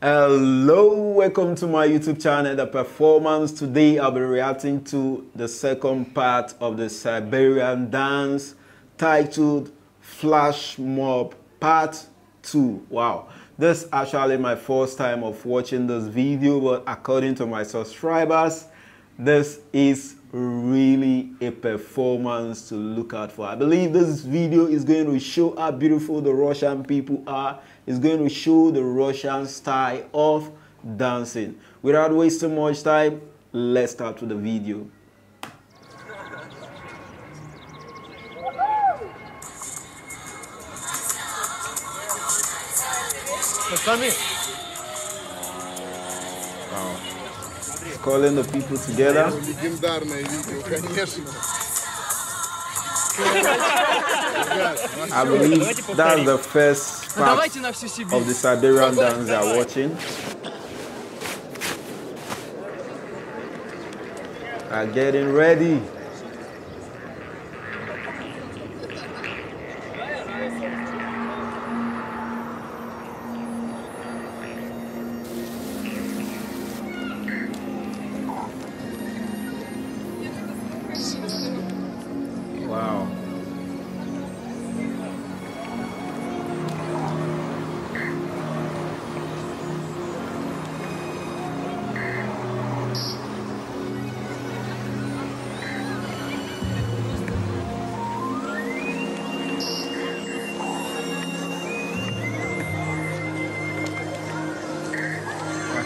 Hello, welcome to my YouTube channel, The Performance. Today I'll be reacting to the second part of the Siberian dance titled Flash Mob Part 2. Wow, this is actually my first time of watching this video, but according to my subscribers, this is really a performance to look out for. I believe this video is going to show how beautiful the Russian people are. It's going to show the Russian style of dancing. Without wasting much time, let's start with the video. Wow calling the people together. I believe that's the first part of the Siberian dance they are watching. Are getting ready.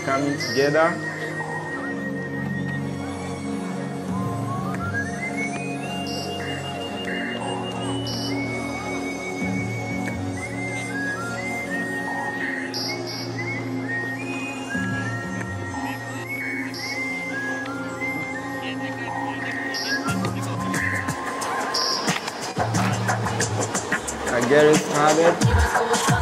Coming together. I get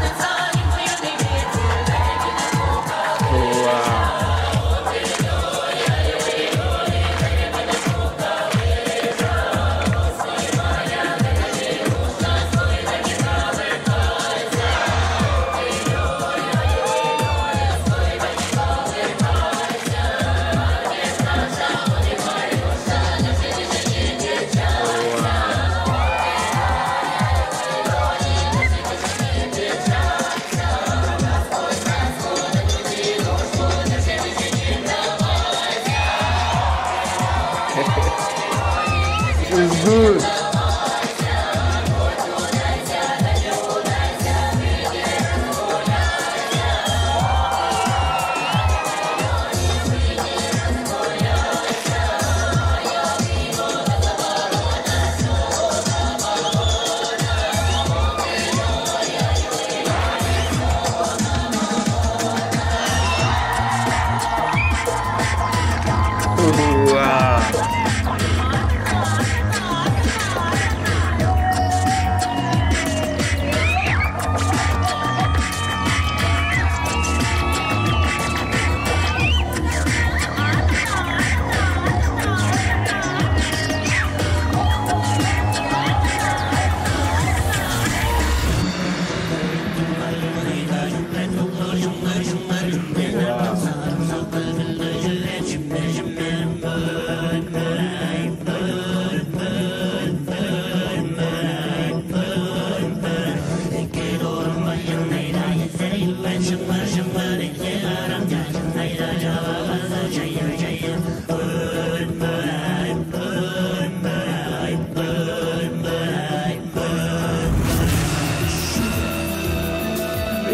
good.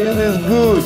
It is good.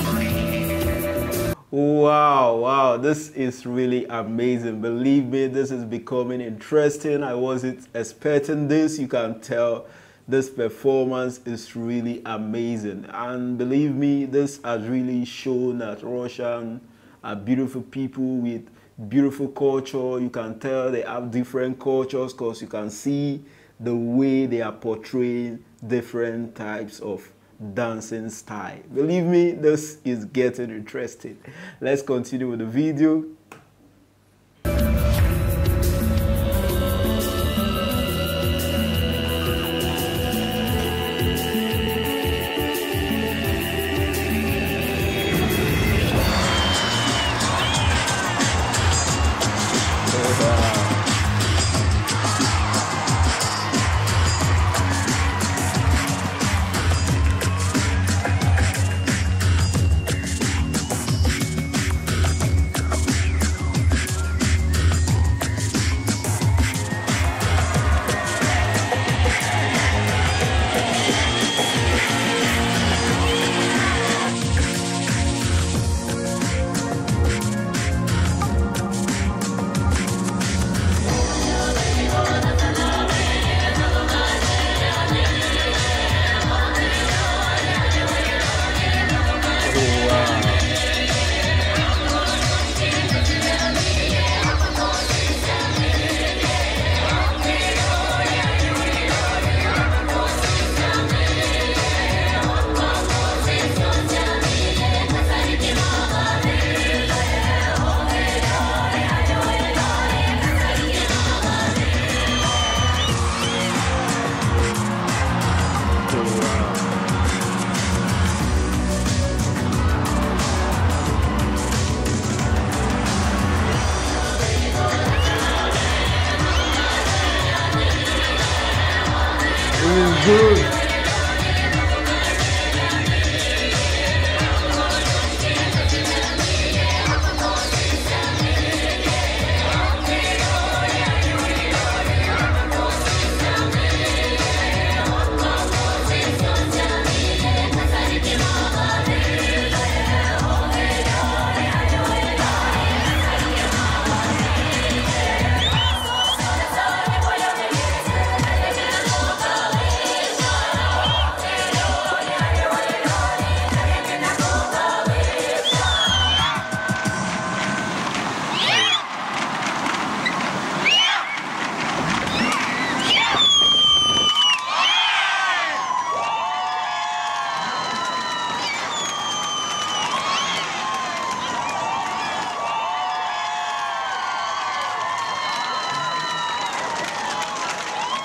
Wow, wow, this is really amazing. Believe me, this is becoming interesting. I wasn't expecting this. You can tell this performance is really amazing. And believe me, this has really shown that Russian are beautiful people with beautiful culture. You can tell they have different cultures because you can see the way they are portraying different types of dancing style. Believe me, this is getting interesting. Let's continue with the video.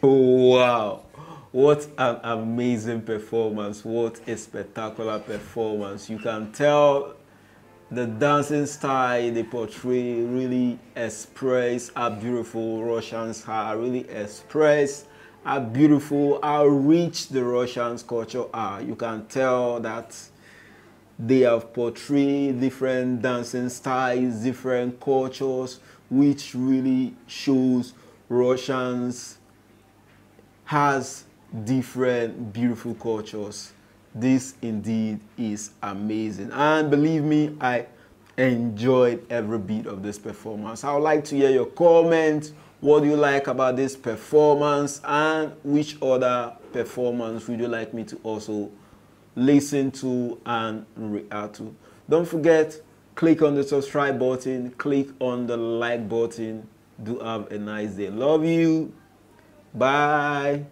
Wow. What an amazing performance. What a spectacular performance. You can tell the dancing style they portray really express how beautiful Russians are, really express how beautiful, how rich the Russians culture are. You can tell that they have portrayed different dancing styles, different cultures, which really shows Russians has different beautiful cultures. This indeed is amazing. And believe me, I enjoyed every bit of this performance. I would like to hear your comments. What do you like about this performance? And which other performance would you like me to also listen to and react to? Don't forget, click on the subscribe button, click on the like button. Do have a nice day. Love you. Bye.